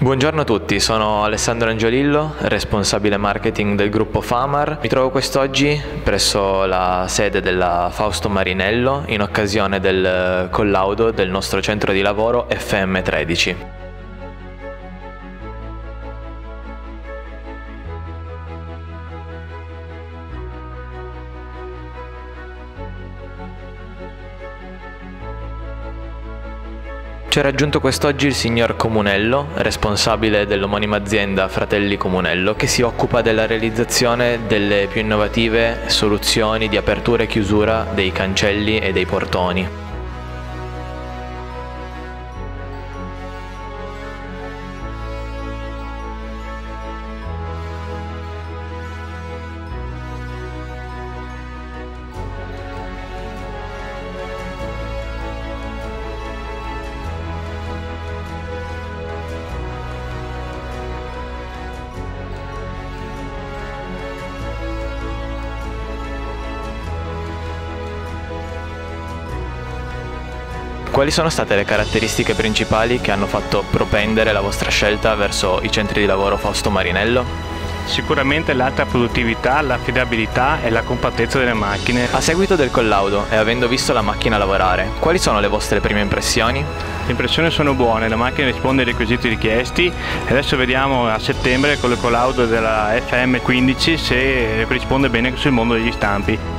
Buongiorno a tutti, sono Alessandro Angiolillo, responsabile marketing del gruppo Famar. Mi trovo quest'oggi presso la sede della Fausto Marinello in occasione del collaudo del nostro centro di lavoro FM13. Ci ha raggiunto quest'oggi il signor Comunello, responsabile dell'omonima azienda Fratelli Comunello, che si occupa della realizzazione delle più innovative soluzioni di apertura e chiusura dei cancelli e dei portoni. Quali sono state le caratteristiche principali che hanno fatto propendere la vostra scelta verso i centri di lavoro Fausto Marinello? Sicuramente l'alta produttività, l'affidabilità e la compattezza delle macchine. A seguito del collaudo e avendo visto la macchina lavorare, quali sono le vostre prime impressioni? Le impressioni sono buone, la macchina risponde ai requisiti richiesti e adesso vediamo a settembre con il collaudo della FM15 se risponde bene sul mondo degli stampi.